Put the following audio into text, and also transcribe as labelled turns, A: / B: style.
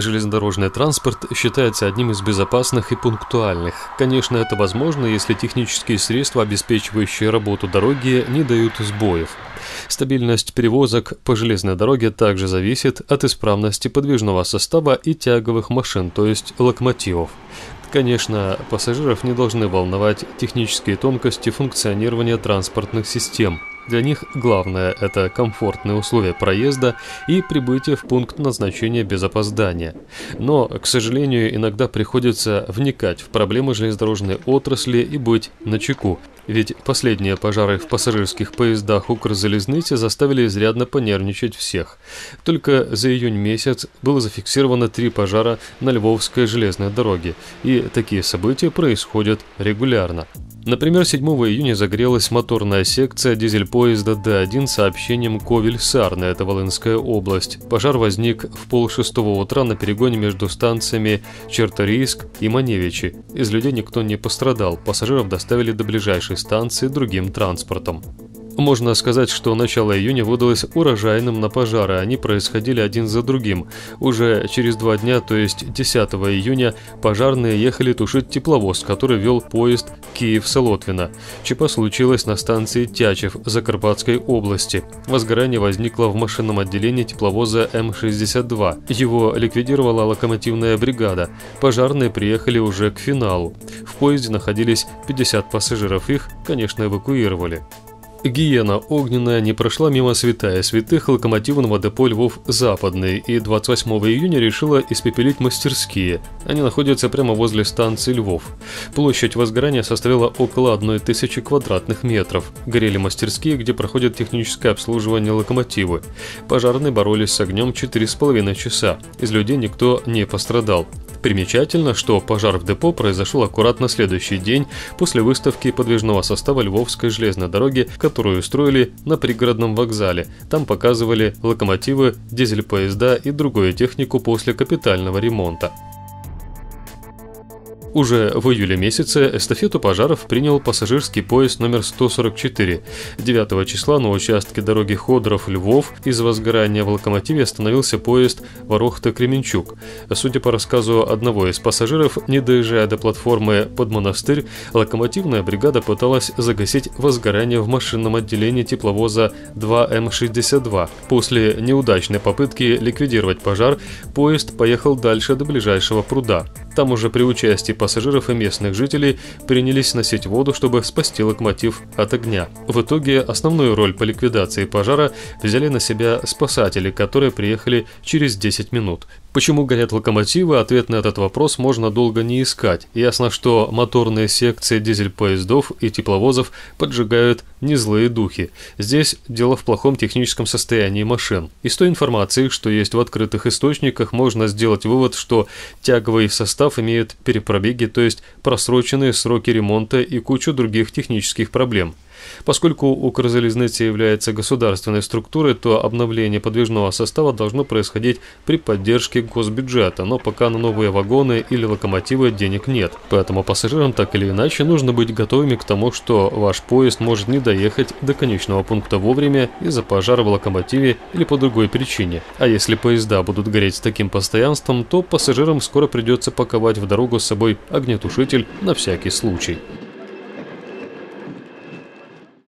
A: Железнодорожный транспорт считается одним из безопасных и пунктуальных. Конечно, это возможно, если технические средства, обеспечивающие работу дороги, не дают сбоев. Стабильность перевозок по железной дороге также зависит от исправности подвижного состава и тяговых машин, то есть локомотивов. Конечно, пассажиров не должны волновать технические тонкости функционирования транспортных систем. Для них главное – это комфортные условия проезда и прибытие в пункт назначения без опоздания. Но, к сожалению, иногда приходится вникать в проблемы железнодорожной отрасли и быть начеку, ведь последние пожары в пассажирских поездах Укрзалезницы заставили изрядно понервничать всех. Только за июнь месяц было зафиксировано три пожара на Львовской железной дороге, и такие события происходят регулярно. Например, 7 июня загрелась моторная секция дизель-поезда Д1 с сообщением Ковель-Сарна, это Волынская область. Пожар возник в полшестого утра на перегоне между станциями Черторийск и Маневичи. Из людей никто не пострадал, пассажиров доставили до ближайшей станции другим транспортом. Можно сказать, что начало июня выдалось урожайным на пожары, они происходили один за другим. Уже через два дня, то есть 10 июня, пожарные ехали тушить тепловоз, который вел поезд Киев-Солотвино. ЧП случилось на станции Тячев Закарпатской области. Возгорание возникло в машинном отделении тепловоза М-62. Его ликвидировала локомотивная бригада. Пожарные приехали уже к финалу. В поезде находились 50 пассажиров, их, конечно, эвакуировали. Гиена огненная не прошла мимо святая святых локомотивного депо Львов Западный и 28 июня решила испепелить мастерские. Они находятся прямо возле станции Львов. Площадь возгорания составила около 1000 квадратных метров. Горели мастерские, где проходит техническое обслуживание локомотивы. Пожарные боролись с огнем 4,5 часа. Из людей никто не пострадал. Примечательно, что пожар в депо произошел аккуратно следующий день после выставки подвижного состава Львовской железной дороги, которую устроили на пригородном вокзале. Там показывали локомотивы, дизель-поезда и другую технику после капитального ремонта. Уже в июле месяце эстафету пожаров принял пассажирский поезд номер 144. 9 числа на участке дороги Ходоров-Львов из возгорания в локомотиве остановился поезд Ворохта-Кременчук. Судя по рассказу одного из пассажиров, не доезжая до платформы под монастырь, локомотивная бригада пыталась загасить возгорание в машинном отделении тепловоза 2М62. После неудачной попытки ликвидировать пожар, поезд поехал дальше до ближайшего пруда. Там уже при участии пассажиров и местных жителей принялись носить воду, чтобы спасти локомотив от огня. В итоге основную роль по ликвидации пожара взяли на себя спасатели, которые приехали через 10 минут. Почему горят локомотивы, ответ на этот вопрос можно долго не искать. Ясно, что моторные секции дизель-поездов и тепловозов поджигают не злые духи. Здесь дело в плохом техническом состоянии машин. Из той информации, что есть в открытых источниках, можно сделать вывод, что тяговый состав имеет перепробеги, то есть просроченные сроки ремонта и кучу других технических проблем. Поскольку Укрзалезница является государственной структурой, то обновление подвижного состава должно происходить при поддержке госбюджета, но пока на новые вагоны или локомотивы денег нет. Поэтому пассажирам так или иначе нужно быть готовыми к тому, что ваш поезд может не доехать до конечного пункта вовремя из-за пожара в локомотиве или по другой причине. А если поезда будут гореть с таким постоянством, то пассажирам скоро придется паковать в дорогу с собой огнетушитель на всякий случай.